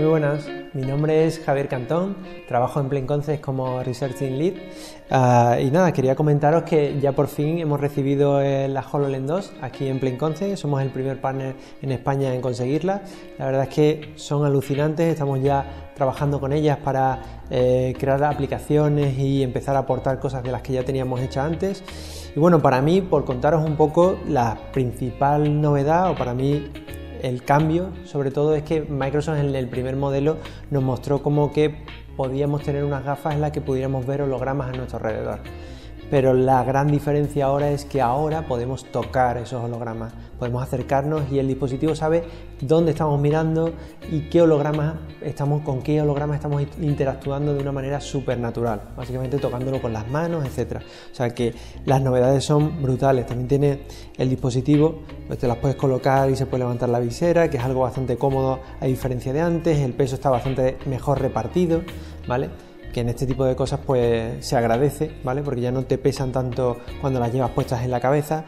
Muy buenas, mi nombre es Javier Cantón, trabajo en Plain Concepts como Researching Lead. Uh, y nada, quería comentaros que ya por fin hemos recibido la HoloLens 2 aquí en Plain Concepts, somos el primer partner en España en conseguirla, la verdad es que son alucinantes, estamos ya trabajando con ellas para eh, crear aplicaciones y empezar a aportar cosas de las que ya teníamos hechas antes. Y bueno, para mí, por contaros un poco, la principal novedad o para mí el cambio, sobre todo, es que Microsoft en el primer modelo nos mostró como que podíamos tener unas gafas en las que pudiéramos ver hologramas a nuestro alrededor pero la gran diferencia ahora es que ahora podemos tocar esos hologramas, podemos acercarnos y el dispositivo sabe dónde estamos mirando y qué hologramas estamos, con qué hologramas estamos interactuando de una manera súper natural, básicamente tocándolo con las manos, etc. O sea que las novedades son brutales. También tiene el dispositivo, pues te las puedes colocar y se puede levantar la visera, que es algo bastante cómodo a diferencia de antes, el peso está bastante mejor repartido, ¿vale? Que en este tipo de cosas pues se agradece, ¿vale? Porque ya no te pesan tanto cuando las llevas puestas en la cabeza.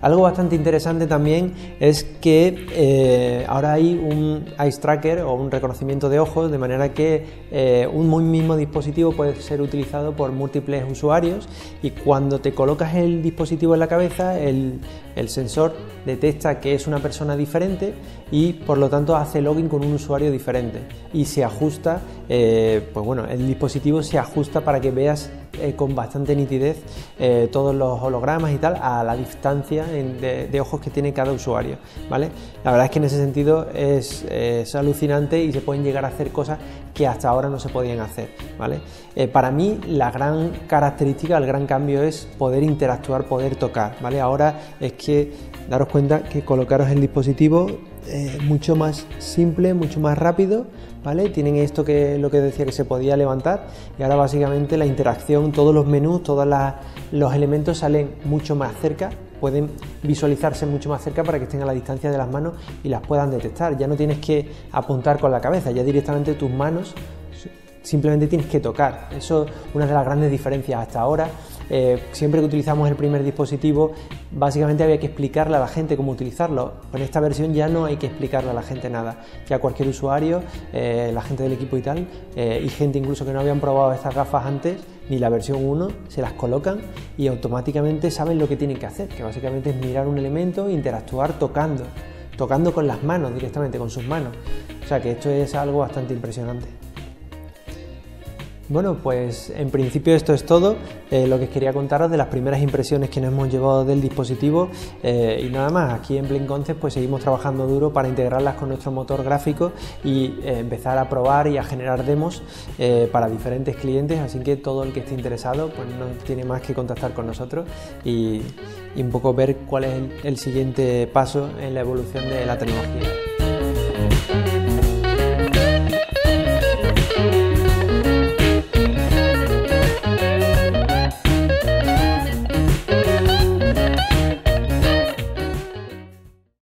Algo bastante interesante también es que eh, ahora hay un eye tracker o un reconocimiento de ojos, de manera que eh, un mismo dispositivo puede ser utilizado por múltiples usuarios y cuando te colocas el dispositivo en la cabeza, el, el sensor detecta que es una persona diferente y por lo tanto hace login con un usuario diferente y se ajusta, eh, pues bueno, el dispositivo se ajusta para que veas eh, con bastante nitidez eh, todos los hologramas y tal a la distancia de, ojos que tiene cada usuario, ¿vale? La verdad es que en ese sentido es, alucinante y se pueden llegar a hacer cosas que hasta ahora no se podían hacer, ¿vale? para mí la gran característica, el gran cambio es poder interactuar, poder tocar, ¿vale? Ahora es que daros cuenta que colocaros el dispositivo es eh, mucho más simple, mucho más rápido, ¿vale? Tienen esto que lo que decía que se podía levantar y ahora básicamente la interacción, todos los menús, todos los elementos salen mucho más cerca, pueden visualizarse mucho más cerca para que estén a la distancia de las manos y las puedan detectar. Ya no tienes que apuntar con la cabeza, ya directamente tus manos simplemente tienes que tocar. Eso es una de las grandes diferencias hasta ahora. Eh, siempre que utilizamos el primer dispositivo, básicamente había que explicarle a la gente cómo utilizarlo. Con esta versión ya no hay que explicarle a la gente nada. Ya cualquier usuario, eh, la gente del equipo y tal, eh, y gente incluso que no habían probado estas gafas antes, ni la versión 1, se las colocan y automáticamente saben lo que tienen que hacer, que básicamente es mirar un elemento e interactuar tocando, tocando con las manos directamente, con sus manos. O sea que esto es algo bastante impresionante. Bueno, pues en principio esto es todo. Eh, lo que quería contaros de las primeras impresiones que nos hemos llevado del dispositivo eh, y nada más. Aquí en Blink pues seguimos trabajando duro para integrarlas con nuestro motor gráfico y eh, empezar a probar y a generar demos para diferentes clientes. Así que todo el que esté interesado pues no tiene más que contactar con nosotros y, un poco ver cuál es el siguiente paso en la evolución de la tecnología.